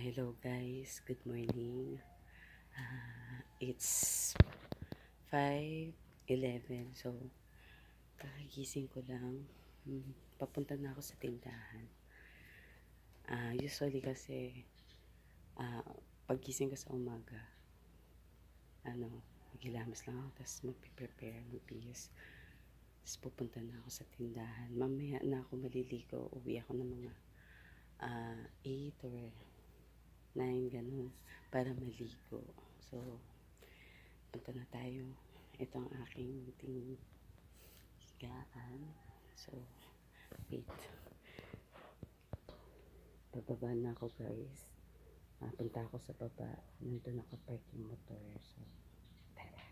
hello guys, good morning. Ah, it's 5.11 so kakagising ko lang. Hmm, papunta na ako sa tindahan. Ah, usually kasi ah, paggising ko sa umaga ano, magilamas lang ako tapos magpiprepare, magbihis. Tapos pupunta na ako sa tindahan. Mamaya na ako maliligo. Uwi ako ng mga ah 8 or 9 ganun para maligo. So, punta na tayo. Ito ang aking ting higaan. So, wait. Bababa na ako guys. Ah, punta ako sa baba. Nandun nakapark yung motor. So, tara.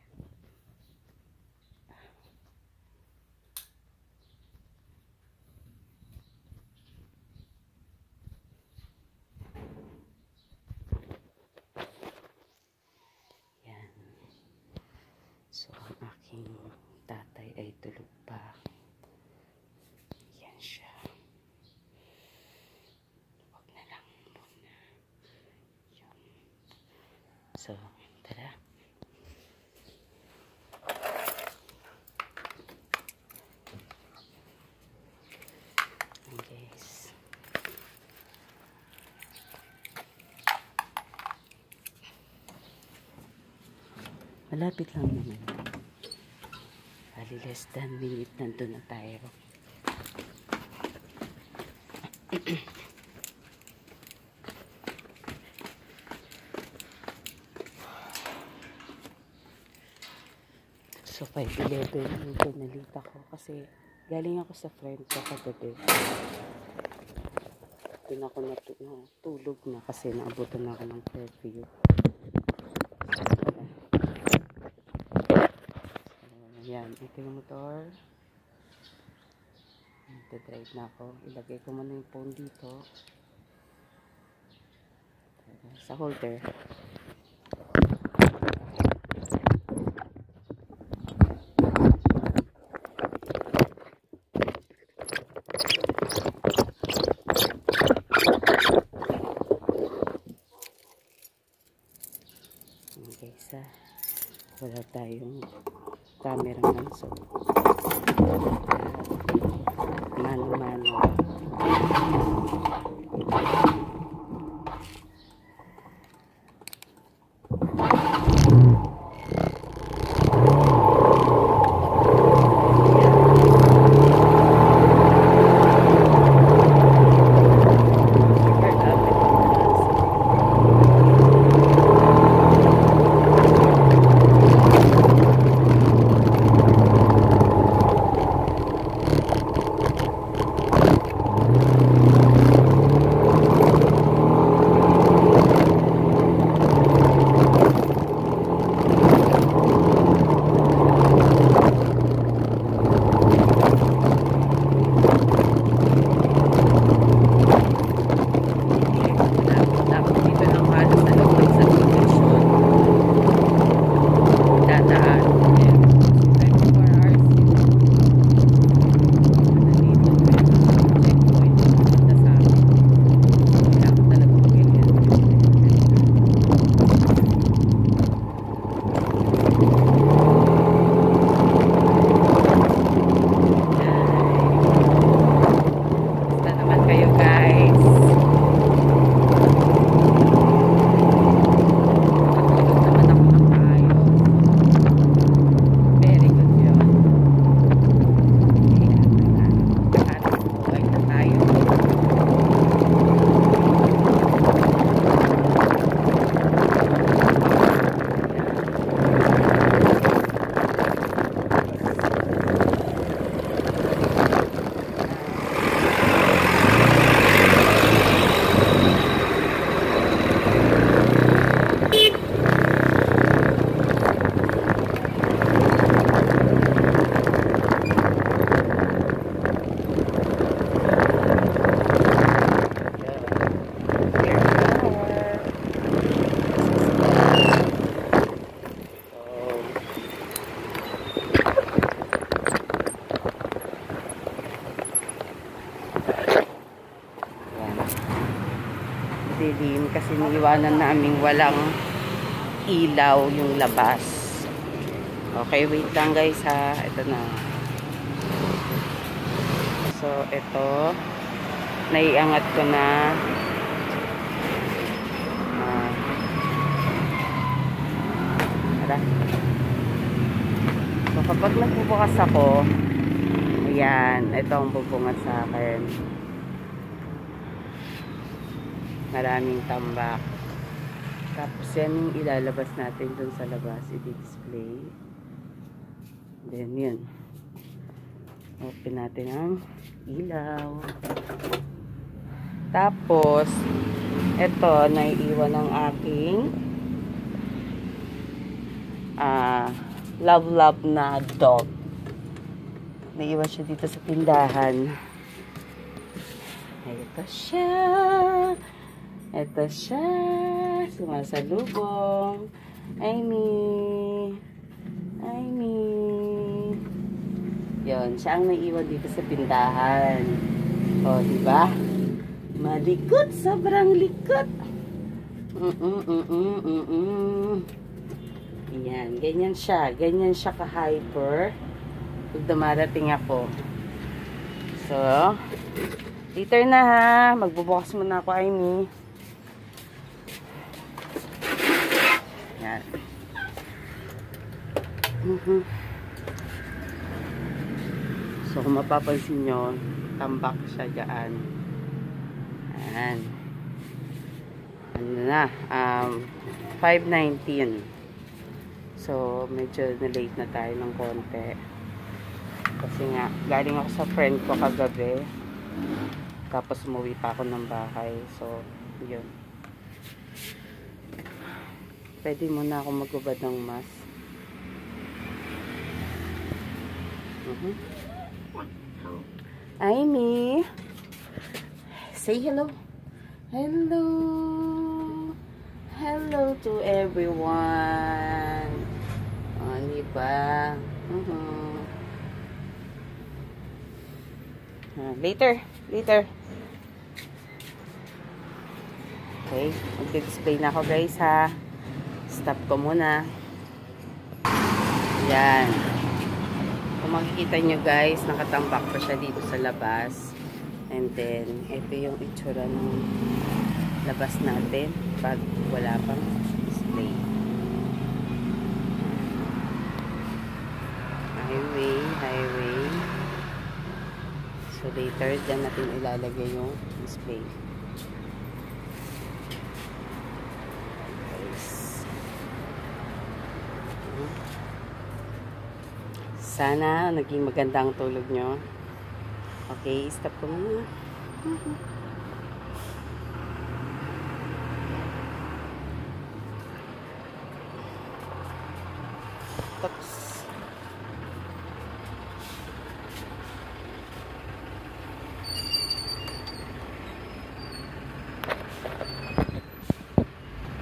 Yan. So, ang aking tatay ay tulog pa. Yan siya. Huwag na lang muna. Yan. So, tara. Guys. Malapit lang naman. Bali less than minute nandun na tayo. So 5.11 yung pinalita ko kasi galing ako sa friend ko kagabi. Doon ako natu- natulog na kasi naabutan na ako ng curfew. So, yan, ito yung motor. Nagdadrive na ako. Ilagay ko muna yung phone dito. Sa holder. Okay, sa wala tayong camera man so kasi niiwanan namin walang ilaw yung labas. Okay, wait lang guys ha. Ito na. So, ito. Naiangat ko na. Ah. Tara. So, kapag nagbubukas ako, ayan, ito ang bubungat sa akin. Maraming tambak. Tapos, yan yung ilalabas natin dun sa labas, i-display. Then, yun. Open natin ang ilaw. Tapos, ito, naiiwan ng aking ah, love love na dog. Naiiwan siya dito sa tindahan. Ito siya. Ito siya. Sumasalubong. Amy. Amy. Yun, siya ang naiiwan dito sa tindahan. O, di ba? Malikot, sobrang likot. Mm -mm -mm -mm -mm -mm. Yan, ganyan siya. Ganyan siya ka-hyper. Pag dumarating ako. So, later na ha. Magbubukas muna ako, Amy. Yan. Mhm. So, kung mapapansin nyo, tambak siya dyan. Ayan. Ano na, um, 5.19. So, medyo na-late na tayo ng konti. Kasi nga, galing ako sa friend ko kagabi. Tapos umuwi pa ako ng bahay. So, yun. Pwede muna ako magubad ng mask. Mhm. Amy. Say hello. Hello. Hello to everyone. O, di ba? Mhm. Ah, later. Later. Okay. Mag-display na ako guys ha. Stop ko muna. Yan. Kung makikita nyo guys, nakatambak pa siya dito sa labas. And then, ito yung itsura ng labas natin pag wala pang display. Highway, highway. So later, dyan natin ilalagay yung display. Guys. Sana naging maganda ang tulog nyo. Okay, stop ko muna. Tapos,